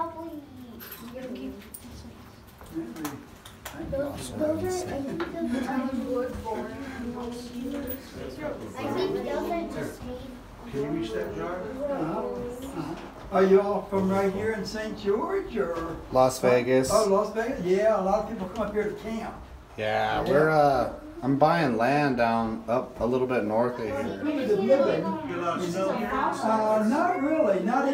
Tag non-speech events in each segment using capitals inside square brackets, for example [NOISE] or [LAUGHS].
Those are just probably. Those, those are, I think those are. I think those are just made. Can you reach that drive? Uh-huh, uh-huh. Are you all from right here in St. George or? Las Vegas. Oh, Las Vegas? Yeah, a lot of people come up here to camp. Yeah, we're uh I'm buying land down up a little bit north of here. Good living. Get a lot of snow here? Uh, not really, not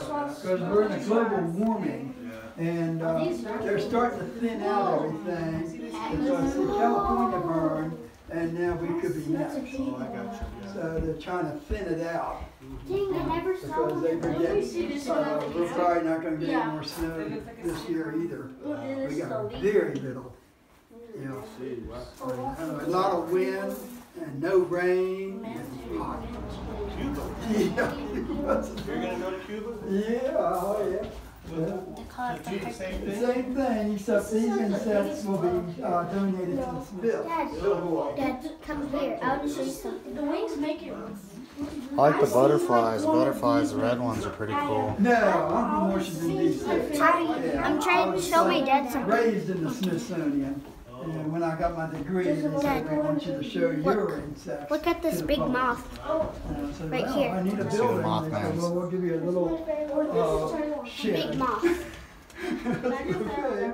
anymore, because we're in a global warming. And uh, they're starting to thin out everything because the California burned and now we could be next. Oh, I got you, yeah. So they're trying to thin it out Dang, I never saw because they one. predict, uh, we're probably not gonna get any more snow this year either. We got very little. Yeah. See, wow. A lot of wind and no rain and hot. [LAUGHS] Yeah. You're gonna go to Cuba? Yeah, oh yeah. Yeah. To do the same thing? Same thing, except these insects will be uh, donated to Smith. Dad, Dad, come here. I want to show you something. The wings make it. I like the butterflies. The butterflies, the red ones are pretty cool. No, I'm from Washington DC. Try- I'm trying to show my dad something. Raised in the Smithsonian. And when I got my degree, they said, we want you to show your insects. Look at this big public." moth. And I said, right well, here. I need a See the building. They mothman. said, well, we'll give you a little uh, Big moth. [LAUGHS] Okay.